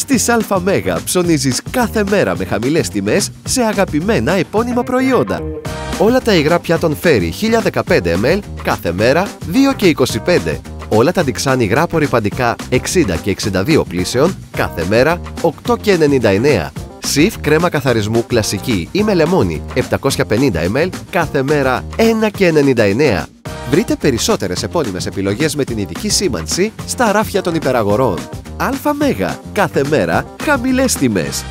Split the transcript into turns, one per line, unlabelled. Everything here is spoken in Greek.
Στις ΑΜ ψωνίζεις κάθε μέρα με χαμηλές τιμές σε αγαπημένα επώνυμα προϊόντα. Όλα τα υγρά πιάτων φέρει 1015 ml κάθε μέρα 2 και 25. Όλα τα ντιξάν υγρά απορριπαντικά 60 και 62 πλήσεων κάθε μέρα 8 και 99. Σιφ κρέμα καθαρισμού κλασική ή με λεμόνι 750 ml κάθε μέρα 1 και 99. Βρείτε περισσότερες επώνυμες επιλογές με την ειδική σήμανση στα ράφια των υπεραγορών. ΑΜΕΓΑ. Κάθε μέρα χαμηλές τιμές.